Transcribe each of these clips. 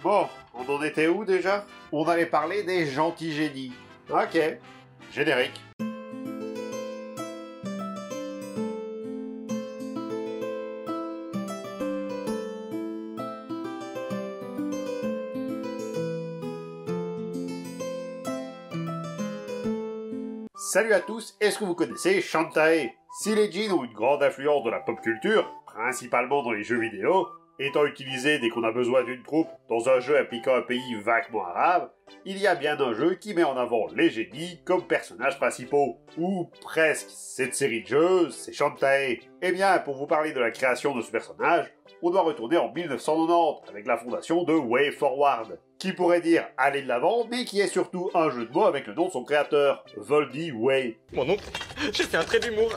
Bon, on en était où déjà? On allait parler des gentils génies. Ok, générique. Salut à tous, est-ce que vous connaissez Shantae? Si les jeans ont une grande influence dans la pop culture, principalement dans les jeux vidéo, étant utilisés dès qu'on a besoin d'une troupe dans un jeu impliquant un pays vaguement arabe, il y a bien un jeu qui met en avant les génies comme personnages principaux. Ou presque. Cette série de jeux, c'est Shantae. Eh bien, pour vous parler de la création de ce personnage, on doit retourner en 1990 avec la fondation de Way Forward, qui pourrait dire aller de l'avant, mais qui est surtout un jeu de mots avec le nom de son créateur, Voldy Way. Mon oncle, j'ai un trait d'humour.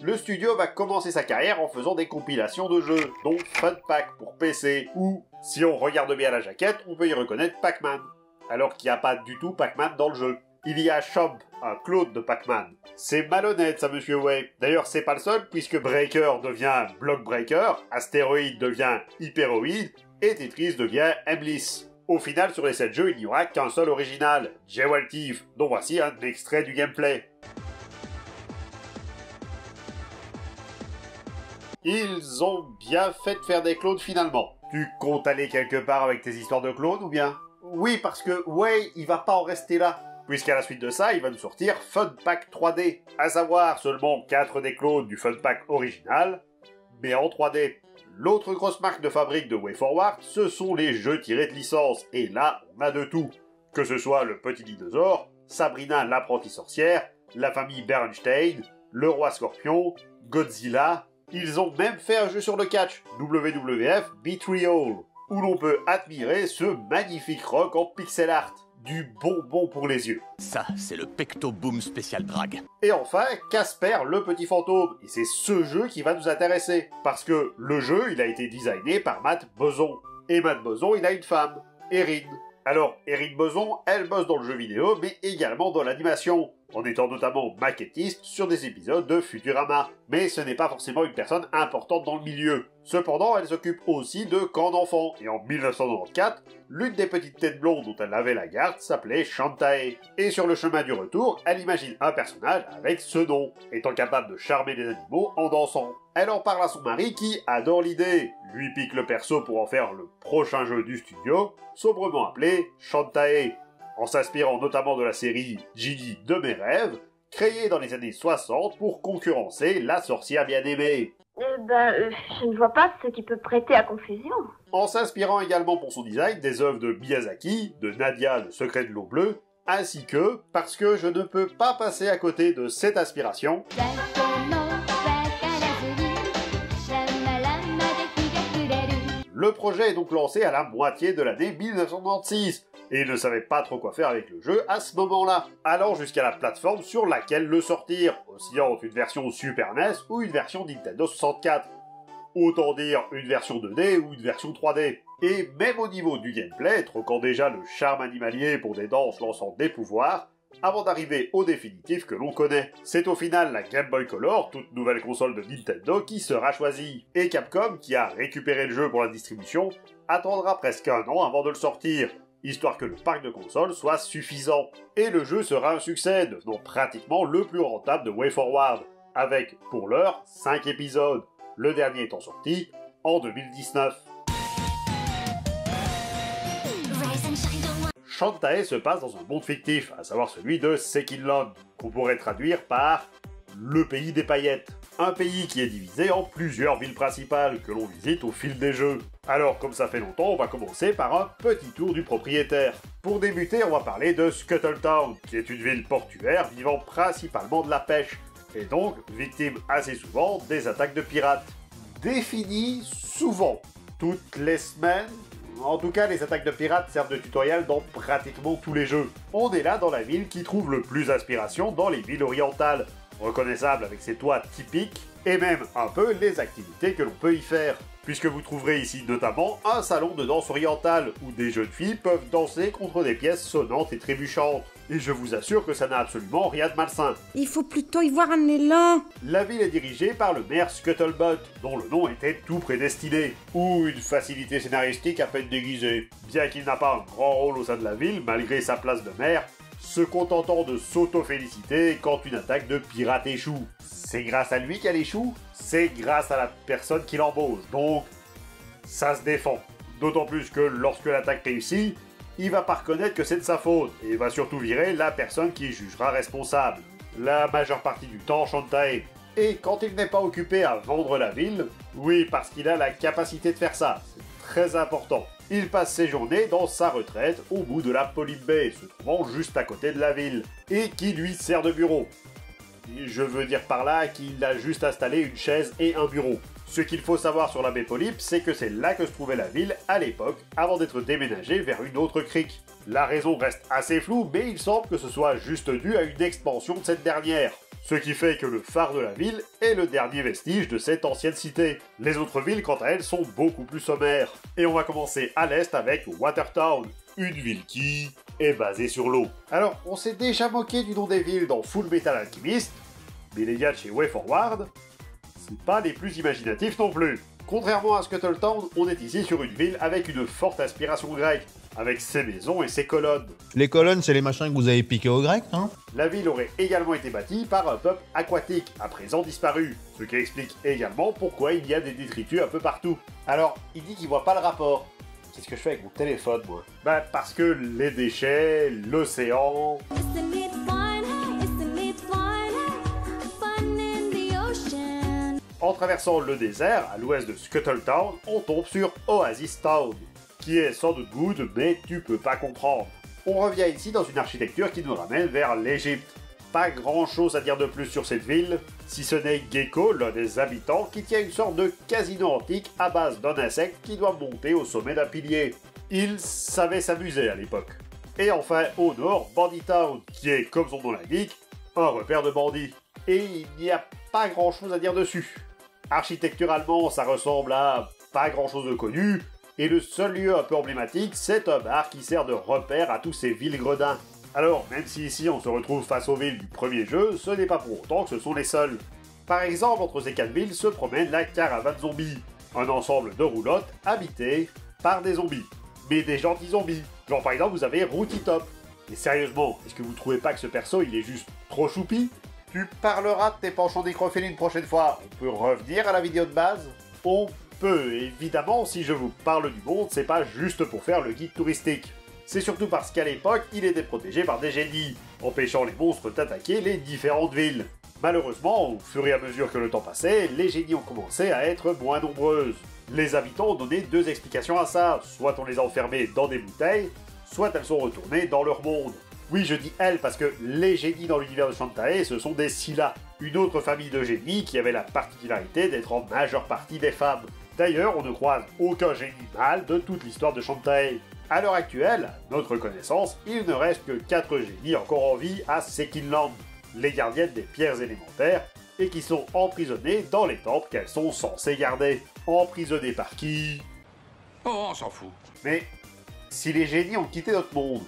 Le studio va commencer sa carrière en faisant des compilations de jeux, dont Fun Pack pour PC, ou, si on regarde bien la jaquette, on peut y reconnaître Pac-Man. Alors qu'il n'y a pas du tout Pac-Man dans le jeu. Il y a Chomp, un clone de Pac-Man. C'est malhonnête ça, monsieur Way. D'ailleurs, c'est pas le seul, puisque Breaker devient Block Breaker, Astéroïde devient Hyperoïde, et Tetris devient Embliss. Au final, sur les 7 jeux, il n'y aura qu'un seul original, Jewel dont voici un extrait du gameplay. Ils ont bien fait de faire des clones finalement. Tu comptes aller quelque part avec tes histoires de clones ou bien? Oui, parce que Way, il va pas en rester là. Puisqu'à la suite de ça, il va nous sortir Fun Pack 3D, à savoir seulement 4 des clones du Fun Pack original, mais en 3D. L'autre grosse marque de fabrique de WayForward, ce sont les jeux tirés de licence, et là, on a de tout. Que ce soit le petit dinosaure, Sabrina l'apprentie sorcière, la famille Bernstein, le roi scorpion, Godzilla, ils ont même fait un jeu sur le catch, WWF Betrayal, où l'on peut admirer ce magnifique rock en pixel art. Du bonbon pour les yeux. Ça, c'est le Pecto Boom Spécial Drag. Et enfin, Casper le petit fantôme. Et c'est ce jeu qui va nous intéresser. Parce que le jeu, il a été designé par Matt Boson. Et Matt Boson, il a une femme, Erin. Alors, Erin Boson, elle bosse dans le jeu vidéo, mais également dans l'animation en étant notamment maquettiste sur des épisodes de Futurama. Mais ce n'est pas forcément une personne importante dans le milieu. Cependant, elle s'occupe aussi de camps d'enfants, et en 1994, l'une des petites têtes blondes dont elle avait la garde s'appelait Shantae. Et sur le chemin du retour, elle imagine un personnage avec ce nom, étant capable de charmer les animaux en dansant. Elle en parle à son mari qui adore l'idée, lui pique le perso pour en faire le prochain jeu du studio, sobrement appelé Shantae, en s'inspirant notamment de la série Gigi de mes rêves, créée dans les années 60 pour concurrencer la sorcière bien-aimée. Eh ben, euh, je ne vois pas ce qui peut prêter à confusion. En s'inspirant également pour son design des œuvres de Miyazaki, de Nadia, le secret de l'eau bleue, ainsi que parce que je ne peux pas passer à côté de cette inspiration. Le projet est donc lancé à la moitié de l'année 1996, et ne savait pas trop quoi faire avec le jeu à ce moment-là, allant jusqu'à la plateforme sur laquelle le sortir, aussi entre une version Super NES ou une version Nintendo 64. Autant dire une version 2D ou une version 3D. Et même au niveau du gameplay, troquant déjà le charme animalier pour des danses lançant des pouvoirs, avant d'arriver au définitif que l'on connaît. C'est au final la Game Boy Color, toute nouvelle console de Nintendo, qui sera choisie. Et Capcom, qui a récupéré le jeu pour la distribution, attendra presque un an avant de le sortir, histoire que le parc de consoles soit suffisant. Et le jeu sera un succès, devenant pratiquement le plus rentable de WayForward, avec, pour l'heure, 5 épisodes, le dernier étant sorti en 2019. Shantae se passe dans un monde fictif, à savoir celui de Sekinlon, qu'on pourrait traduire par le pays des paillettes. Un pays qui est divisé en plusieurs villes principales que l'on visite au fil des jeux. Alors, comme ça fait longtemps, on va commencer par un petit tour du propriétaire. Pour débuter, on va parler de Scuttletown, qui est une ville portuaire vivant principalement de la pêche, et donc victime assez souvent des attaques de pirates. Défini souvent, toutes les semaines, en tout cas, les attaques de pirates servent de tutoriel dans pratiquement tous les jeux. On est là dans la ville qui trouve le plus d'inspiration dans les villes orientales, reconnaissable avec ses toits typiques, et même un peu les activités que l'on peut y faire. puisque vous trouverez ici notamment un salon de danse orientale où des jeunes filles peuvent danser contre des pièces sonnantes et trébuchantes. Et je vous assure que ça n'a absolument rien de malsain. Il faut plutôt y voir un élan. La ville est dirigée par le maire Scuttlebutt, dont le nom était tout prédestiné, ou une facilité scénaristique à peine déguisée. Bien qu'il n'a pas un grand rôle au sein de la ville, malgré sa place de maire, se contentant de s'auto-féliciter quand une attaque de pirates échoue. C'est grâce à lui qu'elle échoue C'est grâce à la personne qui l'embauche, donc ça se défend. D'autant plus que lorsque l'attaque réussit, il va pas reconnaître que c'est de sa faute, et va surtout virer la personne qui jugera responsable. La majeure partie du temps, Shantae. Et quand il n'est pas occupé à vendre la ville, oui, parce qu'il a la capacité de faire ça, très important. Il passe ses journées dans sa retraite au bout de la Polybe, se trouvant juste à côté de la ville, et qui lui sert de bureau. Je veux dire par là qu'il a juste installé une chaise et un bureau. Ce qu'il faut savoir sur la baie Polype, c'est que c'est là que se trouvait la ville à l'époque, avant d'être déménagée vers une autre crique. La raison reste assez floue, mais il semble que ce soit juste dû à une expansion de cette dernière. Ce qui fait que le phare de la ville est le dernier vestige de cette ancienne cité. Les autres villes, quant à elles, sont beaucoup plus sommaires. Et on va commencer à l'est avec Watertown, une ville qui est basée sur l'eau. Alors, on s'est déjà moqué du nom des villes dans Full Metal Alchemist, mais les gars chez Way Forward, c'est pas les plus imaginatifs non plus. Contrairement à Scuttletown, on est ici sur une ville avec une forte inspiration grecque, avec ses maisons et ses colonnes. Les colonnes, c'est les machins que vous avez piqués aux Grecs, hein La ville aurait également été bâtie par un peuple aquatique, à présent disparu, ce qui explique également pourquoi il y a des détritus un peu partout. Alors, il dit qu'il voit pas le rapport. Qu'est-ce que je fais avec mon téléphone, moi? Bah, parce que les déchets, l'océan... En traversant le désert, à l'ouest de Scuttletown, on tombe sur Oasis Town, qui est sans doute good, mais tu peux pas comprendre. On revient ici dans une architecture qui nous ramène vers l'Égypte. Pas grand chose à dire de plus sur cette ville, si ce n'est Gecko, l'un des habitants, qui tient une sorte de casino antique à base d'un insecte qui doit monter au sommet d'un pilier. Il savait s'amuser à l'époque. Et enfin, au nord, Bandit Town, qui est, comme son nom l'indique, un repère de bandits. Et il n'y a pas grand chose à dire dessus. Architecturalement, ça ressemble à pas grand chose de connu, et le seul lieu un peu emblématique, c'est un bar qui sert de repère à tous ces villes gredins. Alors, même si ici on se retrouve face aux villes du premier jeu, ce n'est pas pour autant que ce sont les seuls. Par exemple, entre ces quatre villes se promène la caravane zombie, un ensemble de roulottes habitées par des zombies. Mais des gentils zombies. Genre par exemple, vous avez Rooty Top. Mais sérieusement, est-ce que vous trouvez pas que ce perso il est juste trop choupi? Tu parleras de tes penchants nécrophiles une prochaine fois. On peut revenir à la vidéo de base? On peut, évidemment, si je vous parle du monde, c'est pas juste pour faire le guide touristique. C'est surtout parce qu'à l'époque, il était protégé par des génies, empêchant les monstres d'attaquer les différentes villes. Malheureusement, au fur et à mesure que le temps passait, les génies ont commencé à être moins nombreuses. Les habitants ont donné deux explications à ça, soit on les a enfermés dans des bouteilles, soit elles sont retournées dans leur monde. Oui, je dis elles parce que les génies dans l'univers de Shantae, ce sont des Scylla, une autre famille de génies qui avait la particularité d'être en majeure partie des femmes. D'ailleurs, on ne croise aucun génie mâle de toute l'histoire de Shantae. À l'heure actuelle, à notre connaissance, il ne reste que 4 génies encore en vie à Sekinland, les gardiennes des pierres élémentaires, et qui sont emprisonnées dans les temples qu'elles sont censées garder. Emprisonnées par qui? Oh, on s'en fout. Mais si les génies ont quitté notre monde,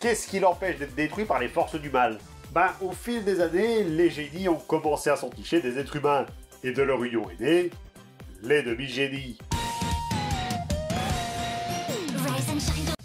qu'est-ce qui l'empêche d'être détruit par les forces du mal? Ben, au fil des années, les génies ont commencé à s'enticher des êtres humains, et de leur union est née les demi-génies.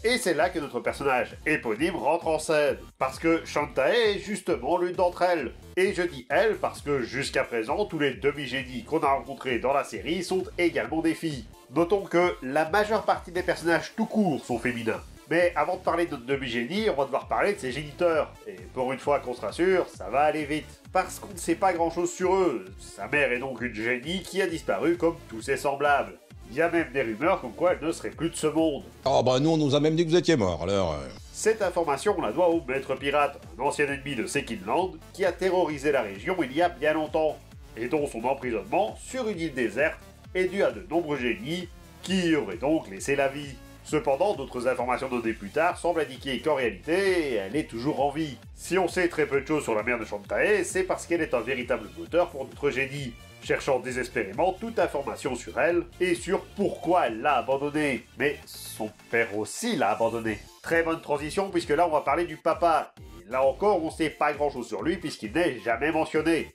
Et c'est là que notre personnage éponyme rentre en scène, parce que Shantae est justement l'une d'entre elles. Et je dis elle parce que jusqu'à présent, tous les demi-génies qu'on a rencontrés dans la série sont également des filles. Notons que la majeure partie des personnages tout court sont féminins. Mais avant de parler de notre demi-génie, on va devoir parler de ses géniteurs. Et pour une fois qu'on se rassure, ça va aller vite. Parce qu'on ne sait pas grand chose sur eux. Sa mère est donc une génie qui a disparu comme tous ses semblables. Il y a même des rumeurs comme quoi elle ne serait plus de ce monde. Oh bah nous on nous a même dit que vous étiez mort, alors... euh, Cette information, on la doit au maître pirate, un ancien ennemi de Sekinland, qui a terrorisé la région il y a bien longtemps, et dont son emprisonnement sur une île déserte est dû à de nombreux génies qui y auraient donc laissé la vie. Cependant, d'autres informations données plus tard semblent indiquer qu'en réalité, elle est toujours en vie. Si on sait très peu de choses sur la mère de Shantae, c'est parce qu'elle est un véritable moteur pour notre génie. cherchant désespérément toute information sur elle et sur pourquoi elle l'a abandonné. Mais son père aussi l'a abandonné. Très bonne transition puisque là on va parler du papa. Et là encore on sait pas grand chose sur lui puisqu'il n'est jamais mentionné.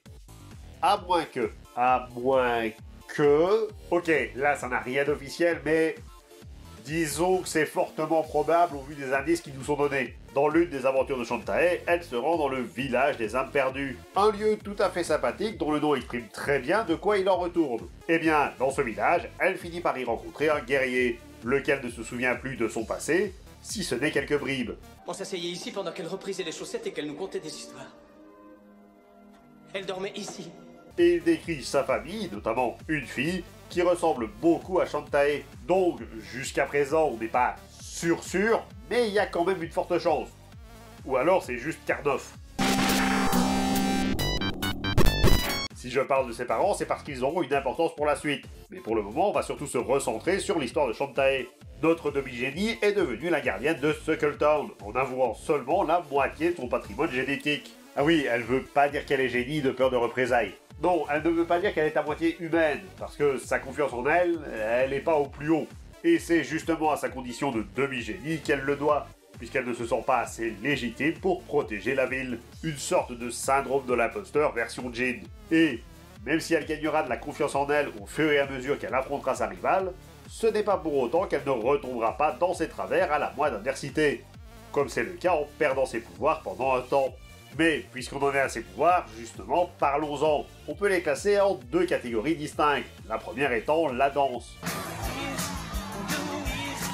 À moins que. À moins que. Ok, là ça n'a rien d'officiel mais. Disons que c'est fortement probable au vu des indices qui nous sont donnés. Dans l'une des aventures de Shantae, elle se rend dans le village des âmes perdues. Un lieu tout à fait sympathique dont le nom exprime très bien de quoi il en retourne. Eh bien, dans ce village, elle finit par y rencontrer un guerrier, lequel ne se souvient plus de son passé, si ce n'est quelques bribes. On s'asseyait ici pendant qu'elle reprisait les chaussettes et qu'elle nous contait des histoires. Elle dormait ici. Et il décrit sa famille, notamment une fille, qui ressemble beaucoup à Shantae. Donc, jusqu'à présent, on n'est pas sûr sûr, mais il y a quand même une forte chance. Ou alors c'est juste Cardoff. Si je parle de ses parents, c'est parce qu'ils auront une importance pour la suite. Mais pour le moment, on va surtout se recentrer sur l'histoire de Shantae. Notre demi-génie est devenue la gardienne de Suckletown, en avouant seulement la moitié de son patrimoine génétique. Ah oui, elle veut pas dire qu'elle est génie de peur de représailles. Non, elle ne veut pas dire qu'elle est à moitié humaine, parce que sa confiance en elle, elle n'est pas au plus haut. Et c'est justement à sa condition de demi-génie qu'elle le doit, puisqu'elle ne se sent pas assez légitime pour protéger la ville. Une sorte de syndrome de l'imposteur version Jin. Et, même si elle gagnera de la confiance en elle au fur et à mesure qu'elle affrontera sa rivale, ce n'est pas pour autant qu'elle ne retombera pas dans ses travers à la moindre adversité, comme c'est le cas en perdant ses pouvoirs pendant un temps. Mais puisqu'on en est à ses pouvoirs, justement, parlons-en. On peut les classer en deux catégories distinctes. La première étant la danse.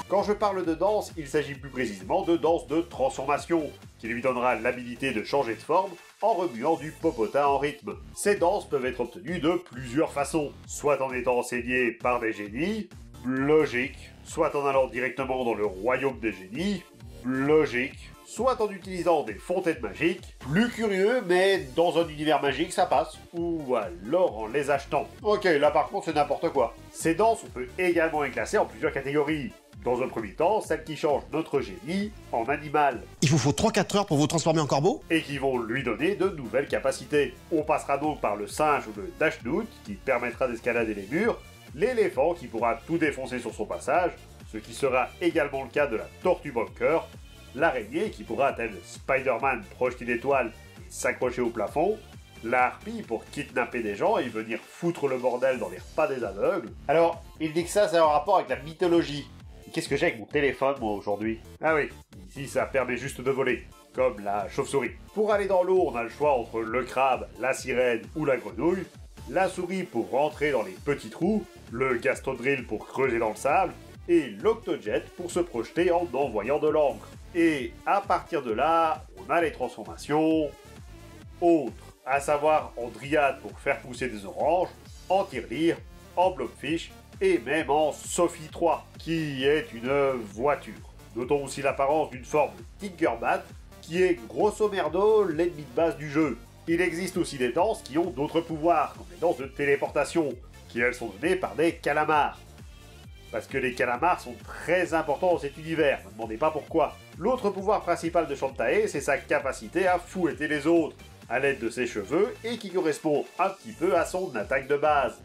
Quand je parle de danse, il s'agit plus précisément de danse de transformation, qui lui donnera l'habilité de changer de forme en remuant du popotin en rythme. Ces danses peuvent être obtenues de plusieurs façons, soit en étant enseignées par des génies, logique, soit en allant directement dans le royaume des génies, logique, soit en utilisant des fontaines magiques, plus curieux, mais dans un univers magique ça passe, ou alors en les achetant. Ok, là par contre c'est n'importe quoi. Ces danses, on peut également les classer en plusieurs catégories. Dans un premier temps, celles qui changent notre génie en animal, Il vous faut 3-4 heures pour vous transformer en corbeau? Et qui vont lui donner de nouvelles capacités. On passera donc par le singe ou le dashnoot, qui permettra d'escalader les murs, l'éléphant qui pourra tout défoncer sur son passage, ce qui sera également le cas de la tortue bunker, l'araignée qui pourra, tel Spider-Man, projeter des toiles et s'accrocher au plafond, la harpie pour kidnapper des gens et venir foutre le bordel dans les repas des aveugles. Alors, il dit que ça, c'est en rapport avec la mythologie. Qu'est-ce que j'ai avec mon téléphone, moi, aujourd'hui? Ah oui, ici, ça permet juste de voler, comme la chauve-souris. Pour aller dans l'eau, on a le choix entre le crabe, la sirène ou la grenouille, la souris pour rentrer dans les petits trous, le gastrodrill pour creuser dans le sable, et l'octojet pour se projeter en envoyant de l'encre. Et à partir de là, on a les transformations autres, à savoir en dryade pour faire pousser des oranges, en tirelire, en blobfish et même en Sophie 3, qui est une voiture. Notons aussi l'apparence d'une forme Tinkerbat, qui est grosso merdo l'ennemi de base du jeu. Il existe aussi des danses qui ont d'autres pouvoirs, comme les danses de téléportation, qui elles sont données par des calamars. Parce que les calamars sont très importants dans cet univers, ne me demandez pas pourquoi. L'autre pouvoir principal de Shantae, c'est sa capacité à fouetter les autres, à l'aide de ses cheveux, et qui correspond un petit peu à son attaque de base.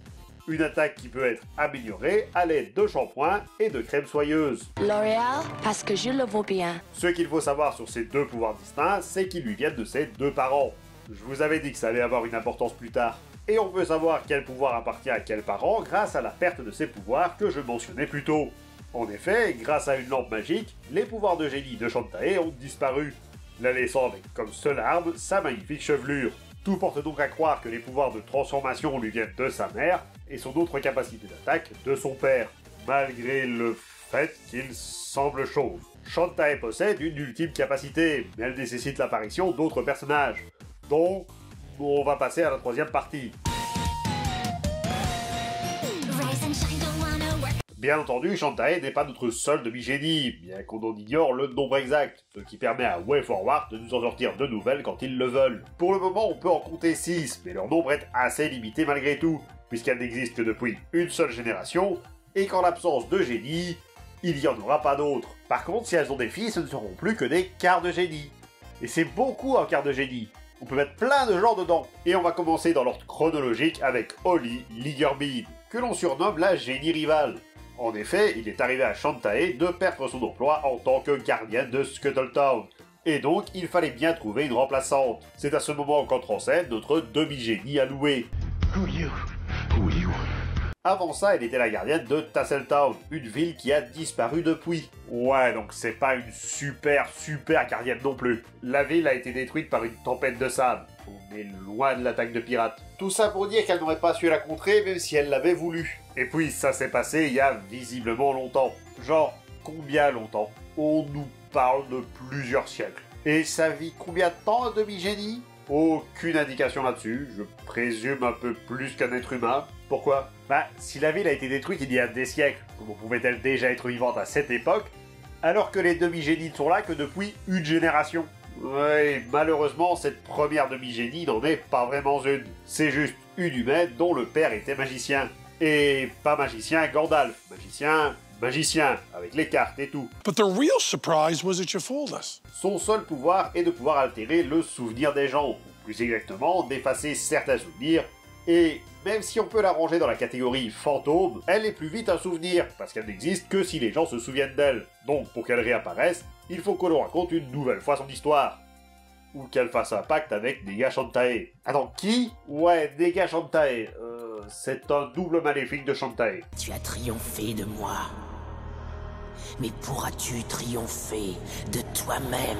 Une attaque qui peut être améliorée à l'aide de shampoings et de crèmes soyeuses. L'Oréal, parce que je le vaux bien. Ce qu'il faut savoir sur ces deux pouvoirs distincts, c'est qu'ils lui viennent de ses deux parents. Je vous avais dit que ça allait avoir une importance plus tard. Et on peut savoir quel pouvoir appartient à quel parent grâce à la perte de ses pouvoirs que je mentionnais plus tôt. En effet, grâce à une lampe magique, les pouvoirs de génie de Shantae ont disparu, la laissant avec comme seule arme sa magnifique chevelure. Tout porte donc à croire que les pouvoirs de transformation lui viennent de sa mère et son autre capacité d'attaque de son père, malgré le fait qu'il semble chauve. Shantae possède une ultime capacité, mais elle nécessite l'apparition d'autres personnages. Donc, on va passer à la troisième partie. Bien entendu, Shantae n'est pas notre seul demi-génie, bien qu'on en ignore le nombre exact, ce qui permet à WayForward de nous en sortir de nouvelles quand ils le veulent. Pour le moment, on peut en compter 6, mais leur nombre est assez limité malgré tout, puisqu'elles n'existent que depuis une seule génération, et qu'en l'absence de génie, il n'y en aura pas d'autres. Par contre, si elles ont des filles, ce ne seront plus que des quarts de génie. Et c'est beaucoup un quart de génie. On peut mettre plein de gens dedans. Et on va commencer dans l'ordre chronologique avec Holly Ligerbean, que l'on surnomme la génie rivale. En effet, il est arrivé à Shantae de perdre son emploi en tant que gardienne de Scuttletown. Et donc, il fallait bien trouver une remplaçante. C'est à ce moment qu'entre en scène notre demi-génie alloué. Avant ça, elle était la gardienne de Tasseltown, une ville qui a disparu depuis. Ouais, donc c'est pas une super super gardienne non plus. La ville a été détruite par une tempête de sable. On est loin de l'attaque de pirates. Tout ça pour dire qu'elle n'aurait pas su la contrer même si elle l'avait voulu. Et puis ça s'est passé il y a visiblement longtemps. Genre, combien longtemps? On nous parle de plusieurs siècles. Et ça vit combien de temps un demi-génie? Aucune indication là-dessus, je présume un peu plus qu'un être humain. Pourquoi? Bah, si la ville a été détruite il y a des siècles, comment pouvait-elle déjà être vivante à cette époque, alors que les demi-génies ne sont là que depuis une génération? Ouais, malheureusement, cette première demi-génie n'en est pas vraiment une. C'est juste une humaine dont le père était magicien. Et pas magicien Gandalf, magicien, magicien, avec les cartes et tout. But the real surprise was that you fooled us. Son seul pouvoir est de pouvoir altérer le souvenir des gens, ou plus exactement d'effacer certains souvenirs, et même si on peut la ranger dans la catégorie fantôme, elle est plus vite un souvenir, parce qu'elle n'existe que si les gens se souviennent d'elle. Donc pour qu'elle réapparaisse, il faut qu'on leur raconte une nouvelle fois son histoire. Ou qu'elle fasse un pacte avec Nega Shantae. Attends, qui? Ouais, Nega Shantae. Euh, c'est un double maléfique de Shantae. Tu as triomphé de moi. Mais pourras-tu triompher de toi-même?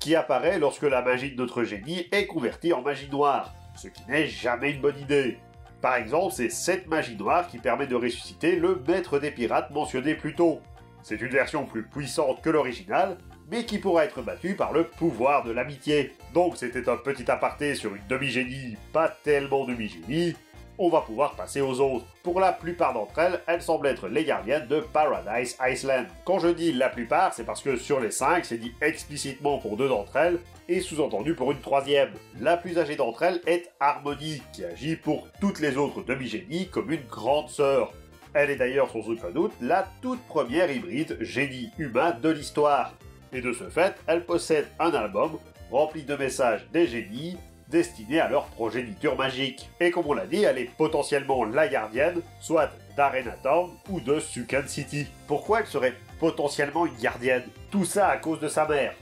Qui apparaît lorsque la magie de notre génie est convertie en magie noire, ce qui n'est jamais une bonne idée. Par exemple, c'est cette magie noire qui permet de ressusciter le maître des pirates mentionné plus tôt. C'est une version plus puissante que l'original, mais qui pourra être battue par le pouvoir de l'amitié. Donc c'était un petit aparté sur une demi-génie, pas tellement demi-génie, on va pouvoir passer aux autres. Pour la plupart d'entre elles, elles semblent être les gardiennes de Paradise Island. Quand je dis la plupart, c'est parce que sur les 5, c'est dit explicitement pour deux d'entre elles, et sous-entendu pour une troisième. La plus âgée d'entre elles est Harmony, qui agit pour toutes les autres demi-génies comme une grande sœur. Elle est d'ailleurs sans aucun doute la toute première hybride génie humain de l'histoire. Et de ce fait, elle possède un album rempli de messages des génies, destinée à leur progéniture magique. Et comme on l'a dit, elle est potentiellement la gardienne, soit d'Arenaton ou de Sukan City. Pourquoi elle serait potentiellement une gardienne? Tout ça à cause de sa mère.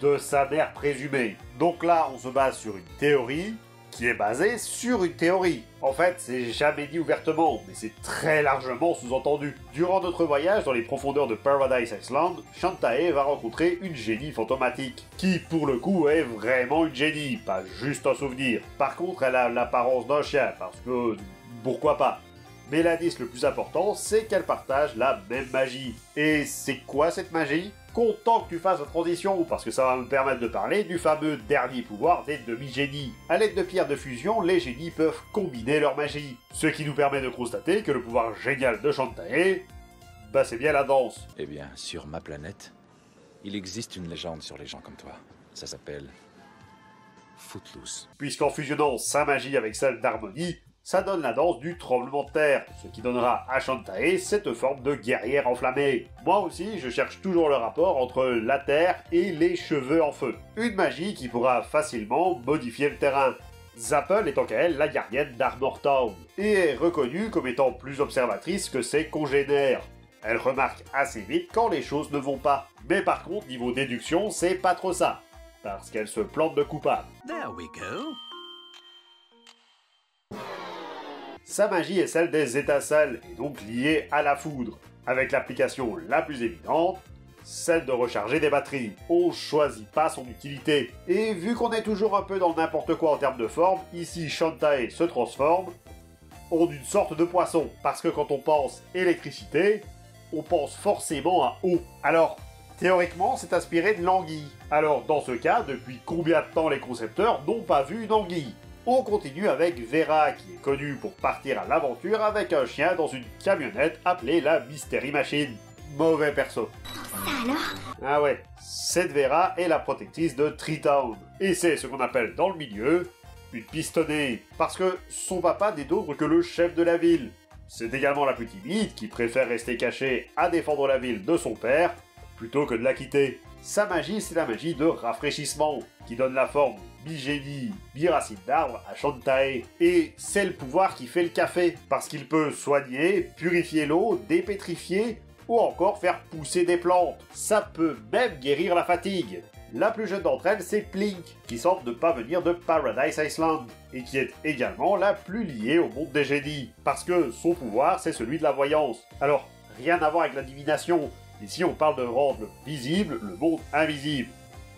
De sa mère présumée. Donc là, on se base sur une théorie qui est basée sur une théorie. En fait, c'est jamais dit ouvertement, mais c'est très largement sous-entendu. Durant notre voyage dans les profondeurs de Paradise Island, Shantae va rencontrer une génie fantomatique, qui pour le coup est vraiment une génie, pas juste un souvenir. Par contre, elle a l'apparence d'un chien, parce que pourquoi pas mais l'indice le plus important, c'est qu'elle partage la même magie. Et c'est quoi cette magie? Content que tu fasses la transition, parce que ça va me permettre de parler du fameux dernier pouvoir des demi-génies. À l'aide de pierres de fusion, les génies peuvent combiner leur magie. Ce qui nous permet de constater que le pouvoir génial de Shantae, bah c'est bien la danse. Eh bien, sur ma planète, il existe une légende sur les gens comme toi. Ça s'appelle Footloose. Puisqu'en fusionnant sa magie avec celle d'harmonie, ça donne la danse du tremblement de terre, ce qui donnera à Shantae cette forme de guerrière enflammée. Moi aussi, je cherche toujours le rapport entre la terre et les cheveux en feu. Une magie qui pourra facilement modifier le terrain. Zappel est en elle la gardienne d'Armor Town, et est reconnue comme étant plus observatrice que ses congénères. Elle remarque assez vite quand les choses ne vont pas. Mais par contre, niveau déduction, c'est pas trop ça. Parce qu'elle se plante de coupable. There we go. Sa magie est celle des étincelles, et donc liée à la foudre, avec l'application la plus évidente, celle de recharger des batteries. On choisit pas son utilité. Et vu qu'on est toujours un peu dans n'importe quoi en termes de forme, ici Shantae se transforme en une sorte de poisson. Parce que quand on pense électricité, on pense forcément à eau. Alors, théoriquement, c'est inspiré de l'anguille. Alors, dans ce cas, depuis combien de temps les concepteurs n'ont pas vu une anguille on continue avec Vera, qui est connue pour partir à l'aventure avec un chien dans une camionnette appelée la Mystery Machine. Mauvais perso. Ça alors? Ah ouais, cette Vera est la protectrice de Tree-Town. Et c'est ce qu'on appelle dans le milieu une pistonnée. Parce que son papa n'est d'autre que le chef de la ville. C'est également la plus timide qui préfère rester cachée à défendre la ville de son père plutôt que de la quitter. Sa magie, c'est la magie de rafraîchissement, qui donne la forme mi-génie, mi-racine d'arbre. Et c'est le pouvoir qui fait le café, parce qu'il peut soigner, purifier l'eau, dépétrifier, ou encore faire pousser des plantes. Ça peut même guérir la fatigue. La plus jeune d'entre elles, c'est Plink, qui semble ne pas venir de Paradise Island, et qui est également la plus liée au monde des génies, parce que son pouvoir, c'est celui de la voyance. Alors, rien à voir avec la divination, ici on parle de rendre visible le monde invisible,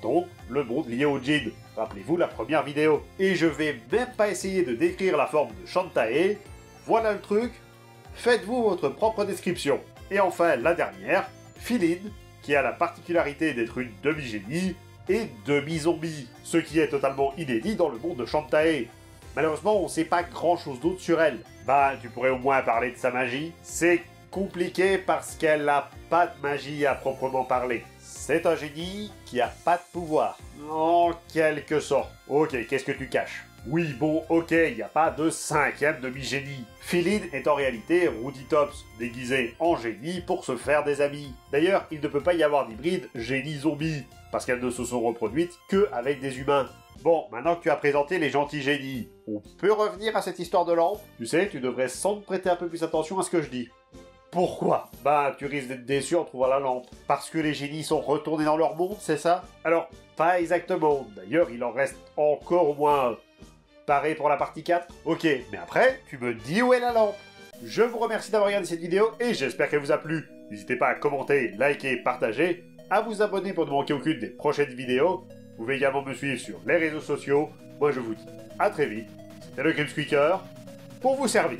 donc le monde lié au djinn. Rappelez-vous la première vidéo. Et je vais même pas essayer de décrire la forme de Shantae, voilà le truc, faites-vous votre propre description. Et enfin, la dernière, Philine, qui a la particularité d'être une demi-génie et demi-zombie, ce qui est totalement inédit dans le monde de Shantae. Malheureusement, on sait pas grand chose d'autre sur elle. Bah, tu pourrais au moins parler de sa magie. C'est compliqué parce qu'elle a pas de magie à proprement parler. C'est un génie qui a pas de pouvoir. En quelque sorte. Ok, qu'est-ce que tu caches? Oui, bon, ok, il n'y a pas de cinquième demi-génie. Philine est en réalité Rudy Tops, déguisé en génie pour se faire des amis. D'ailleurs, il ne peut pas y avoir d'hybride génie-zombie, parce qu'elles ne se sont reproduites que avec des humains. Bon, maintenant que tu as présenté les gentils génies, on peut revenir à cette histoire de lampe? Tu sais, tu devrais sans doute prêter un peu plus attention à ce que je dis. Pourquoi? Bah, tu risques d'être déçu en trouvant la lampe. Parce que les génies sont retournés dans leur monde, c'est ça? Alors, pas exactement. D'ailleurs, il en reste encore au moins Paré pour la partie 4 Ok, mais après, tu me dis où est la lampe Je vous remercie d'avoir regardé cette vidéo et j'espère qu'elle vous a plu. N'hésitez pas à commenter, liker, partager, à vous abonner pour ne manquer aucune des prochaines vidéos. Vous pouvez également me suivre sur les réseaux sociaux. Moi je vous dis à très vite. C'était le Grim Squeaker pour vous servir.